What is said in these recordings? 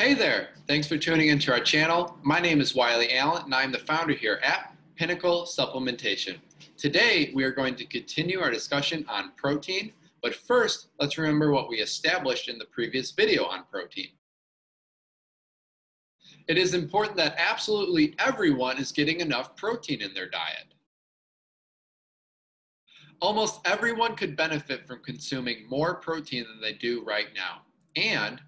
Hey there, thanks for tuning into our channel. My name is Wiley Allen and I'm the founder here at Pinnacle Supplementation. Today we are going to continue our discussion on protein, but first let's remember what we established in the previous video on protein. It is important that absolutely everyone is getting enough protein in their diet. Almost everyone could benefit from consuming more protein than they do right now. And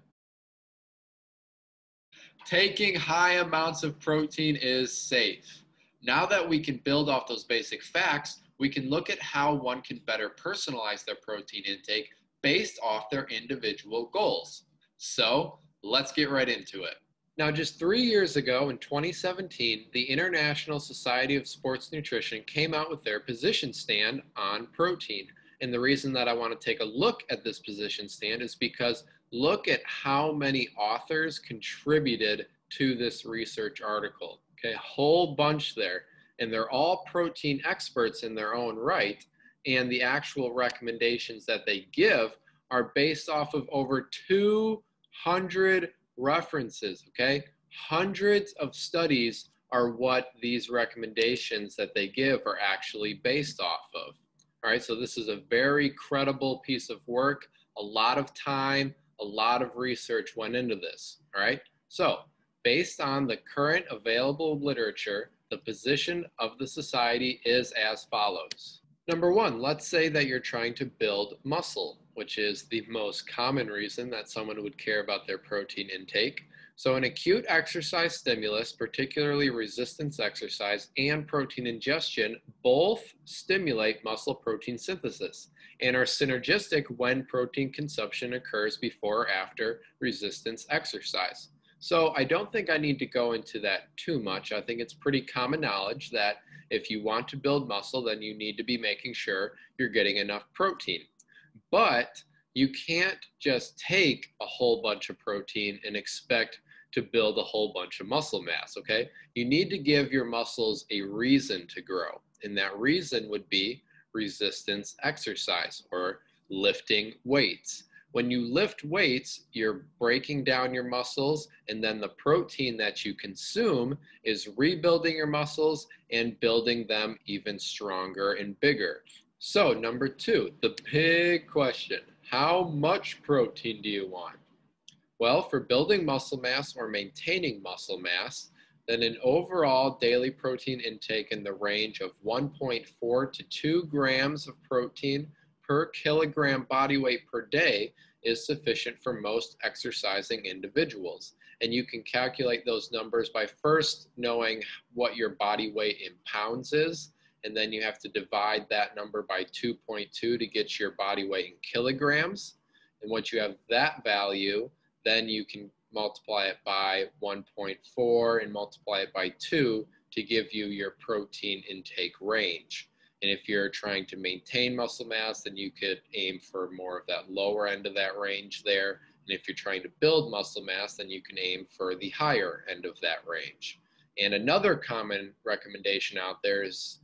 taking high amounts of protein is safe. Now that we can build off those basic facts, we can look at how one can better personalize their protein intake based off their individual goals. So let's get right into it. Now, just three years ago in 2017, the International Society of Sports Nutrition came out with their position stand on protein. And the reason that I want to take a look at this position stand is because look at how many authors contributed to this research article. Okay, whole bunch there. And they're all protein experts in their own right. And the actual recommendations that they give are based off of over 200 references, okay? Hundreds of studies are what these recommendations that they give are actually based off of. All right, so this is a very credible piece of work. A lot of time, a lot of research went into this. All right, so based on the current available literature, the position of the society is as follows. Number one, let's say that you're trying to build muscle which is the most common reason that someone would care about their protein intake. So, an acute exercise stimulus, particularly resistance exercise and protein ingestion, both stimulate muscle protein synthesis and are synergistic when protein consumption occurs before or after resistance exercise. So, I don't think I need to go into that too much. I think it's pretty common knowledge that if you want to build muscle, then you need to be making sure you're getting enough protein. But you can't just take a whole bunch of protein and expect to build a whole bunch of muscle mass, okay? You need to give your muscles a reason to grow. And that reason would be resistance exercise or lifting weights. When you lift weights, you're breaking down your muscles, and then the protein that you consume is rebuilding your muscles and building them even stronger and bigger. So, number two, the big question how much protein do you want? Well, for building muscle mass or maintaining muscle mass, then an overall daily protein intake in the range of 1.4 to 2 grams of protein per kilogram body weight per day is sufficient for most exercising individuals. And you can calculate those numbers by first knowing what your body weight in pounds is and then you have to divide that number by 2.2 to get your body weight in kilograms. And once you have that value, then you can multiply it by 1.4 and multiply it by 2 to give you your protein intake range. And if you're trying to maintain muscle mass, then you could aim for more of that lower end of that range there. And if you're trying to build muscle mass, then you can aim for the higher end of that range. And another common recommendation out there is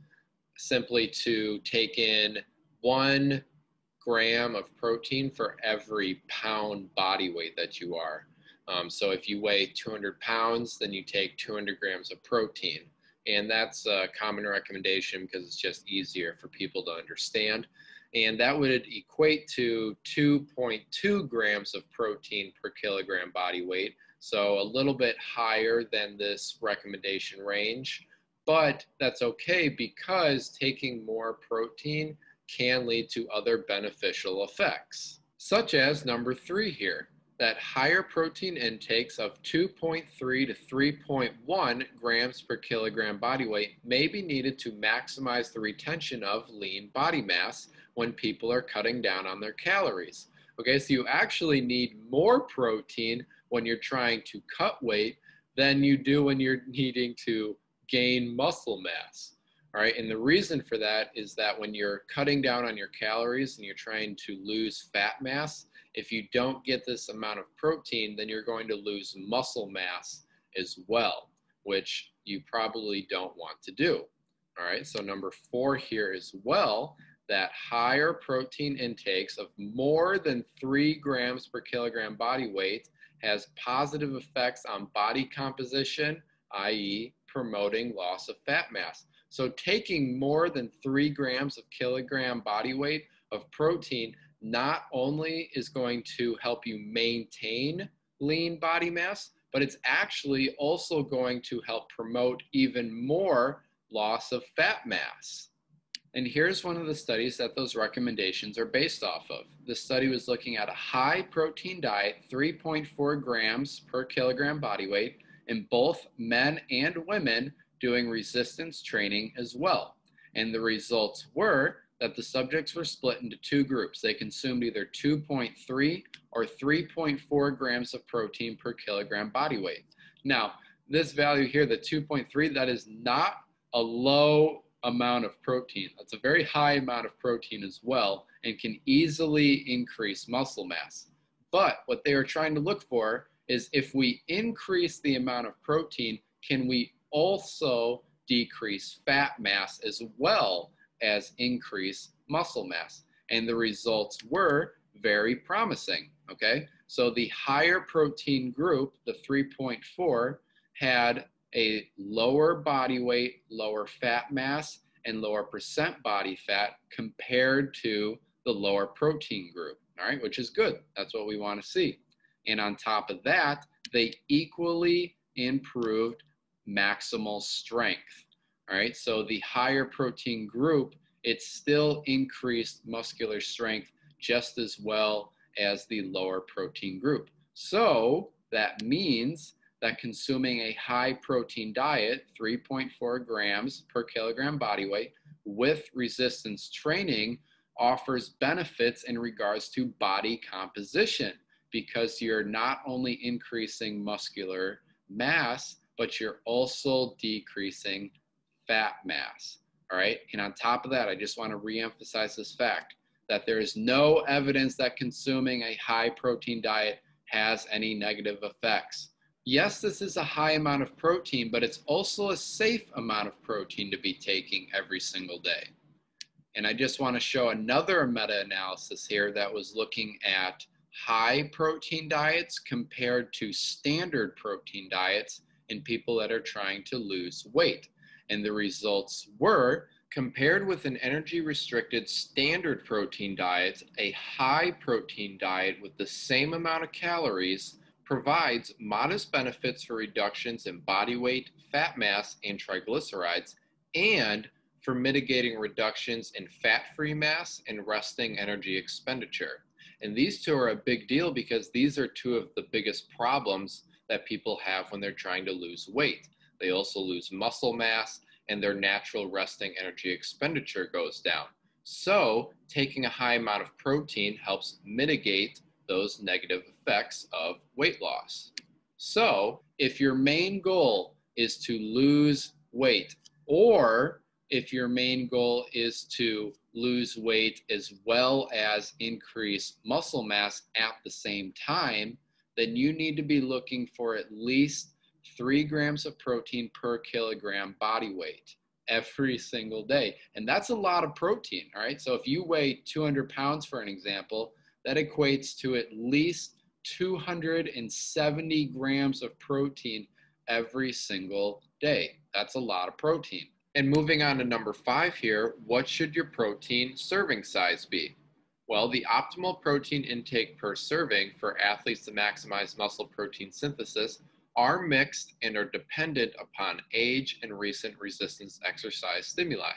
simply to take in one gram of protein for every pound body weight that you are. Um, so if you weigh 200 pounds, then you take 200 grams of protein. And that's a common recommendation because it's just easier for people to understand. And that would equate to 2.2 grams of protein per kilogram body weight. So a little bit higher than this recommendation range but that's okay because taking more protein can lead to other beneficial effects, such as number three here, that higher protein intakes of 2.3 to 3.1 grams per kilogram body weight may be needed to maximize the retention of lean body mass when people are cutting down on their calories. Okay, so you actually need more protein when you're trying to cut weight than you do when you're needing to gain muscle mass. All right, and the reason for that is that when you're cutting down on your calories and you're trying to lose fat mass, if you don't get this amount of protein, then you're going to lose muscle mass as well, which you probably don't want to do. All right, so number four here as well, that higher protein intakes of more than three grams per kilogram body weight has positive effects on body composition, i.e., promoting loss of fat mass. So, taking more than three grams of kilogram body weight of protein not only is going to help you maintain lean body mass, but it's actually also going to help promote even more loss of fat mass. And here's one of the studies that those recommendations are based off of. The study was looking at a high protein diet, 3.4 grams per kilogram body weight, in both men and women doing resistance training as well. And the results were that the subjects were split into two groups. They consumed either 2.3 or 3.4 grams of protein per kilogram body weight. Now, this value here, the 2.3, that is not a low amount of protein. That's a very high amount of protein as well and can easily increase muscle mass. But what they are trying to look for is if we increase the amount of protein, can we also decrease fat mass as well as increase muscle mass? And the results were very promising. Okay, so the higher protein group, the 3.4, had a lower body weight, lower fat mass, and lower percent body fat compared to the lower protein group, all right, which is good. That's what we want to see. And on top of that, they equally improved maximal strength, all right? So the higher protein group, it still increased muscular strength just as well as the lower protein group. So that means that consuming a high protein diet, 3.4 grams per kilogram body weight, with resistance training offers benefits in regards to body composition because you're not only increasing muscular mass, but you're also decreasing fat mass. All right. And on top of that, I just want to reemphasize this fact that there is no evidence that consuming a high protein diet has any negative effects yes, this is a high amount of protein, but it's also a safe amount of protein to be taking every single day. And I just want to show another meta analysis here that was looking at high protein diets compared to standard protein diets in people that are trying to lose weight. And the results were compared with an energy restricted standard protein diet, a high protein diet with the same amount of calories provides modest benefits for reductions in body weight, fat mass, and triglycerides, and for mitigating reductions in fat free mass and resting energy expenditure. And these two are a big deal because these are two of the biggest problems that people have when they're trying to lose weight. They also lose muscle mass and their natural resting energy expenditure goes down. So, taking a high amount of protein helps mitigate those negative effects of weight loss. So, if your main goal is to lose weight, or if your main goal is to lose weight as well as increase muscle mass at the same time, then you need to be looking for at least three grams of protein per kilogram body weight every single day. And that's a lot of protein, all right? So if you weigh 200 pounds, for an example, that equates to at least 270 grams of protein every single day. That's a lot of protein. And moving on to number five here, what should your protein serving size be? Well, the optimal protein intake per serving for athletes to maximize muscle protein synthesis are mixed and are dependent upon age and recent resistance exercise stimuli.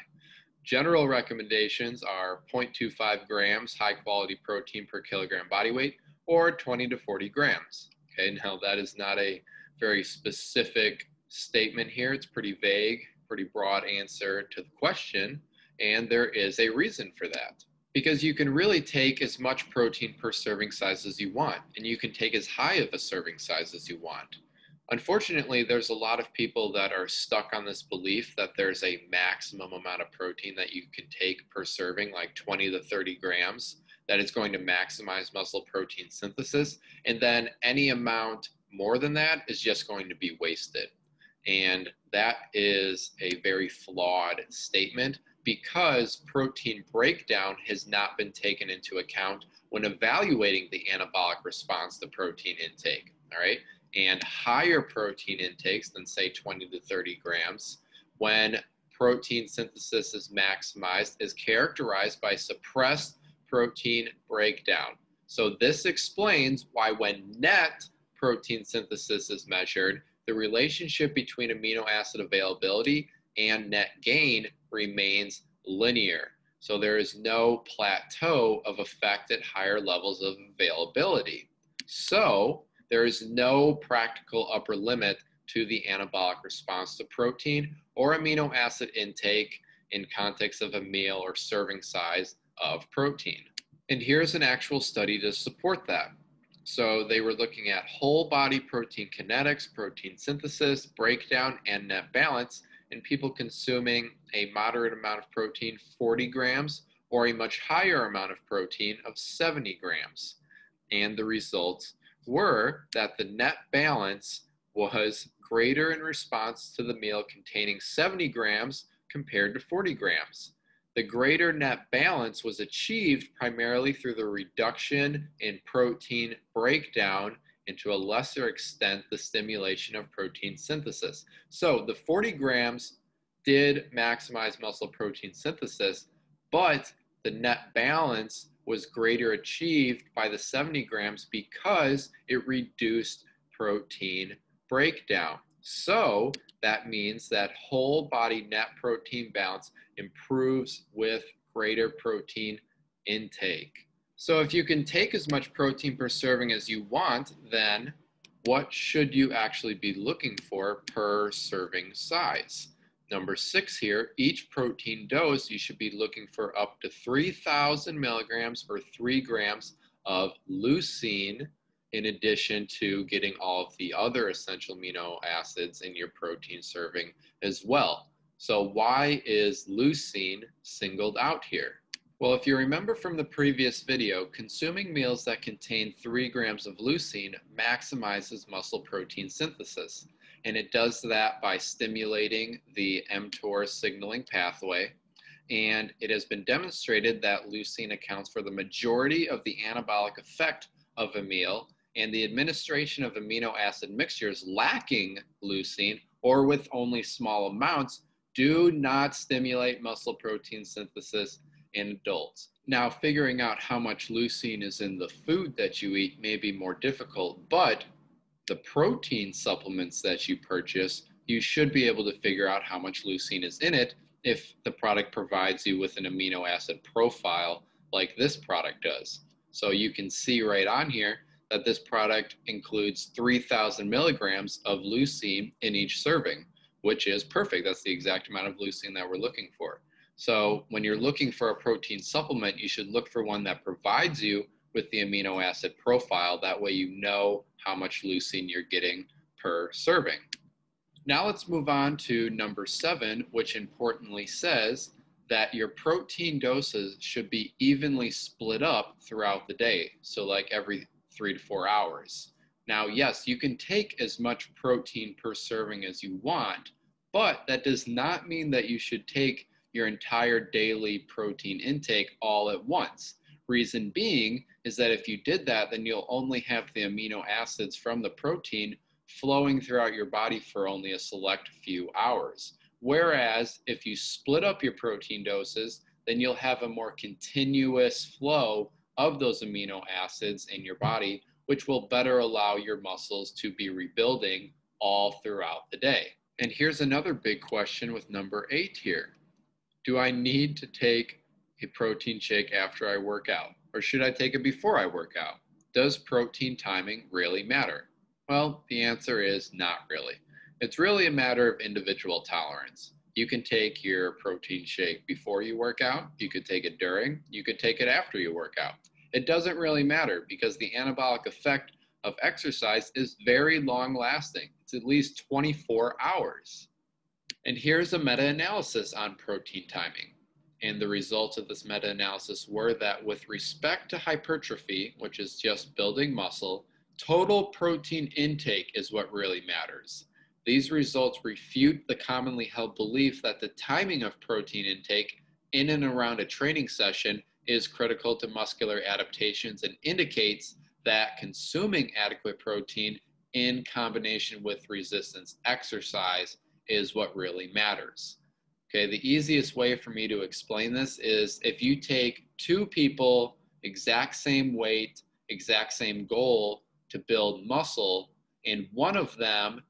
General recommendations are 0.25 grams high quality protein per kilogram body weight or 20 to 40 grams. Okay, now that is not a very specific statement here. It's pretty vague, pretty broad answer to the question, and there is a reason for that. Because you can really take as much protein per serving size as you want, and you can take as high of a serving size as you want. Unfortunately, there's a lot of people that are stuck on this belief that there's a maximum amount of protein that you can take per serving, like 20 to 30 grams, that is going to maximize muscle protein synthesis. And then any amount more than that is just going to be wasted. And that is a very flawed statement because protein breakdown has not been taken into account when evaluating the anabolic response to protein intake. all right, and higher protein intakes than say 20 to 30 grams, when protein synthesis is maximized, is characterized by suppressed protein breakdown. So this explains why when net protein synthesis is measured, the relationship between amino acid availability and net gain remains linear. So there is no plateau of effect at higher levels of availability. So there is no practical upper limit to the anabolic response to protein or amino acid intake in context of a meal or serving size of protein. And here's an actual study to support that. So they were looking at whole body protein kinetics, protein synthesis, breakdown, and net balance in people consuming a moderate amount of protein, 40 grams, or a much higher amount of protein of 70 grams. And the results were that the net balance was greater in response to the meal containing 70 grams compared to 40 grams. The greater net balance was achieved primarily through the reduction in protein breakdown and to a lesser extent the stimulation of protein synthesis. So the 40 grams did maximize muscle protein synthesis, but the net balance was greater achieved by the 70 grams because it reduced protein breakdown. So that means that whole body net protein balance improves with greater protein intake. So if you can take as much protein per serving as you want, then what should you actually be looking for per serving size? Number six here, each protein dose, you should be looking for up to 3,000 milligrams or three grams of leucine in addition to getting all of the other essential amino acids in your protein serving as well. So why is leucine singled out here? Well, if you remember from the previous video, consuming meals that contain 3 grams of leucine maximizes muscle protein synthesis. And it does that by stimulating the mTOR signaling pathway. And it has been demonstrated that leucine accounts for the majority of the anabolic effect of a meal and the administration of amino acid mixtures lacking leucine or with only small amounts do not stimulate muscle protein synthesis in adults. Now, figuring out how much leucine is in the food that you eat may be more difficult, but the protein supplements that you purchase, you should be able to figure out how much leucine is in it if the product provides you with an amino acid profile like this product does. So you can see right on here that this product includes 3,000 milligrams of leucine in each serving, which is perfect. That's the exact amount of leucine that we're looking for. So when you're looking for a protein supplement, you should look for one that provides you with the amino acid profile. That way you know how much leucine you're getting per serving. Now let's move on to number seven, which importantly says that your protein doses should be evenly split up throughout the day. So like every three to four hours. Now, yes, you can take as much protein per serving as you want, but that does not mean that you should take your entire daily protein intake all at once. Reason being is that if you did that, then you'll only have the amino acids from the protein flowing throughout your body for only a select few hours. Whereas if you split up your protein doses, then you'll have a more continuous flow of those amino acids in your body, which will better allow your muscles to be rebuilding all throughout the day. And here's another big question with number eight here Do I need to take a protein shake after I work out? Or should I take it before I work out? Does protein timing really matter? Well, the answer is not really. It's really a matter of individual tolerance. You can take your protein shake before you work out, you could take it during, you could take it after you work out. It doesn't really matter because the anabolic effect of exercise is very long lasting. It's at least 24 hours. And here's a meta analysis on protein timing. And the results of this meta analysis were that with respect to hypertrophy, which is just building muscle, total protein intake is what really matters. These results refute the commonly held belief that the timing of protein intake in and around a training session is critical to muscular adaptations and indicates that consuming adequate protein in combination with resistance exercise is what really matters. Okay, the easiest way for me to explain this is if you take two people, exact same weight, exact same goal to build muscle, and one of them,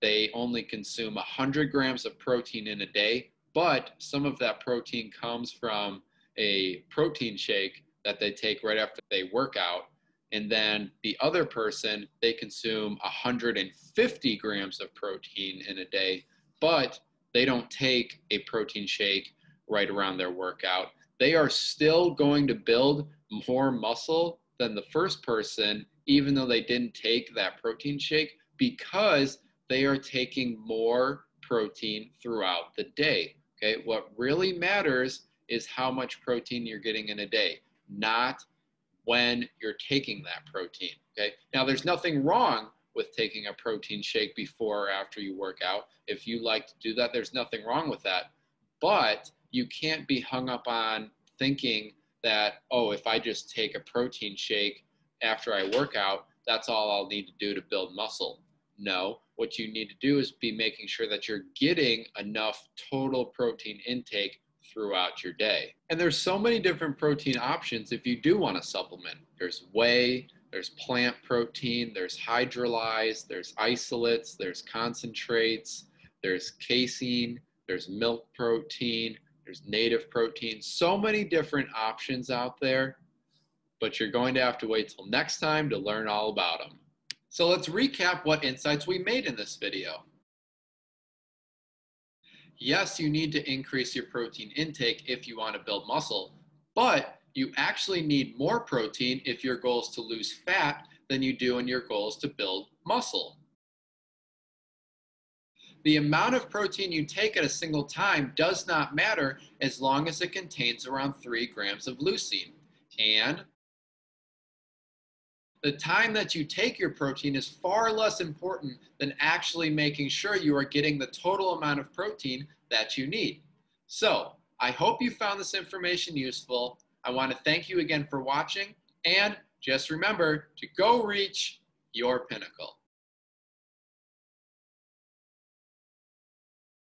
they only consume 100 grams of protein in a day, but some of that protein comes from a protein shake that they take right after they work out. And then the other person, they consume 150 grams of protein in a day, but they don't take a protein shake right around their workout. They are still going to build more muscle than the first person, even though they didn't take that protein shake, because they are taking more protein throughout the day. Okay, what really matters is how much protein you're getting in a day, not when you're taking that protein. Okay, now there's nothing wrong with taking a protein shake before or after you work out. If you like to do that, there's nothing wrong with that. But you can't be hung up on thinking that, oh, if I just take a protein shake after I work out, that's all I'll need to do to build muscle. No, what you need to do is be making sure that you're getting enough total protein intake throughout your day. And there's so many different protein options if you do want to supplement. There's whey, there's plant protein, there's hydrolyzed, there's isolates, there's concentrates, there's casein, there's milk protein, there's native protein. So many different options out there, but you're going to have to wait till next time to learn all about them. So let's recap what insights we made in this video. Yes, you need to increase your protein intake if you want to build muscle, but you actually need more protein if your goal is to lose fat than you do in your goal is to build muscle. The amount of protein you take at a single time does not matter as long as it contains around 3 grams of leucine. And the time that you take your protein is far less important than actually making sure you are getting the total amount of protein that you need. So I hope you found this information useful. I want to thank you again for watching and just remember to go reach your pinnacle.